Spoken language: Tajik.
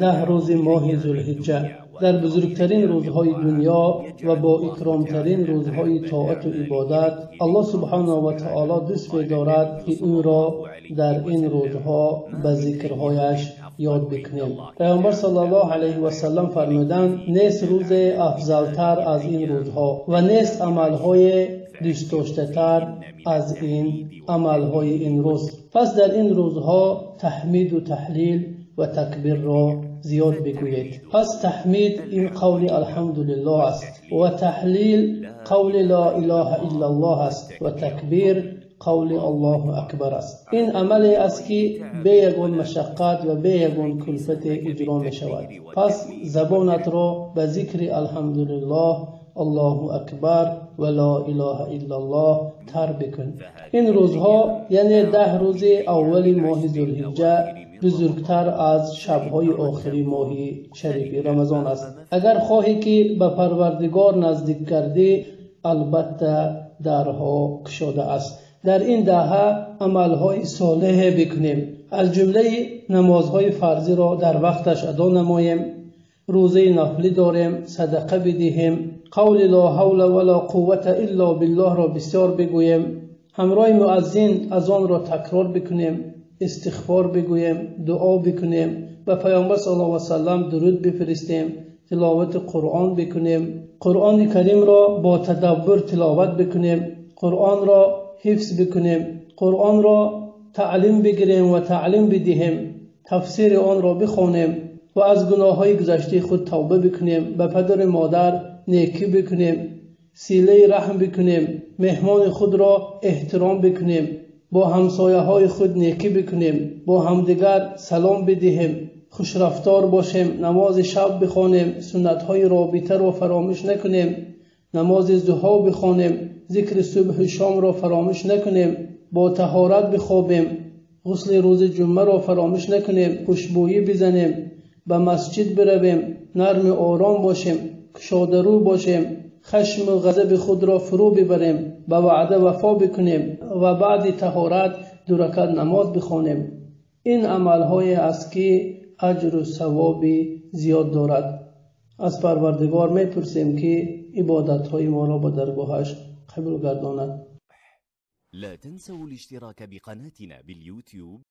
ده روز ماه زلحجه در بزرگترین روزهای دنیا و با اکرامترین روزهای طاعت و عبادت الله سبحانه و تعالی دوست دارد که این را در این روزها به ذکرهایش یاد بکنیم. پیامبر صلی الله علیه و سلم فرمودند نیست روز افضلتر از این روزها و نیست عملهای دوست داشته تر از این عملهای این روز پس در این روزها تحمید و تحلیل و تکبیر را زیاد بگویید پس تحمید این قول الحمدلله است و تحلیل قول لا اله الا الله است و تکبیر قول الله اکبر است. این عملی است که به یگون مشقت و به یگون کلفت اجرا می شود پس زبانت را به ذکر الحمدلله الله اکبر و لا اله الا الله تر بکن. این روزها یعنی ده روز اول ماه ذوالحجه бузургтар аз шабҳои охири моҳи шарифи рамазон аст. Агар хоҳе ки ба парвардигор наздик гардӣ албатта дарҳо кушода аст. Дар ин даҳа амалҳои солеҳе бикунем. Аз ҷумлаи намозҳои фарзиро дар вақташ адо намоем рӯзаи нафлӣ дорем садақа бидиҳем. Қавли ло ҳавла вала қуввата илло биллоҳро бисёр бигӯем. Ҳамроҳи муаззин аз онро такрор бикунем. استغفار بگویم دعا بکنیم و پیامبر صلی الله و سلم درود بفرستیم تلاوت قرآن بکنیم. قرآن کریم را با تدبر تلاوت بکنیم قرآن را حفظ بکنیم قرآن را تعلیم بگیریم و تعلیم بدهیم تفسیر آن را بخوانیم و از گناه های گذشته خود توبه بکنیم به پدر مادر نیکی بکنیم سیله رحم بکنیم مهمان خود را احترام بکنیم. бо ҳамсояҳои худ некӣ бикунем бо ҳамдигар салом бидиҳем хушрафтор бошем намози шаб бихонем суннатҳои робитаро фаромӯш накунем намози зуҳо бихонем зикри субҳу шомро фаромӯш накунем бо таҳорат бихобем ғусли рӯзи ҷумъаро фаромӯш накунем хушбӯӣ бизанем ба масҷид биравем нарми ором бошем кушодарӯ бошем хашму ғазаби худро фурӯ бибарем باشیم خشم و غضب خود را فرو ببریم به وعده وفا بکنیم و بعد تهارت دو رکعت نماز بخوانیم این عملهای است که اجر و ثواب زیاد دارد از پروردگار میپرسیم که عبادتهای ما را به درگاهش قبول گرداند لا تنسوا الاشتراك بقناتنا باليوتيوب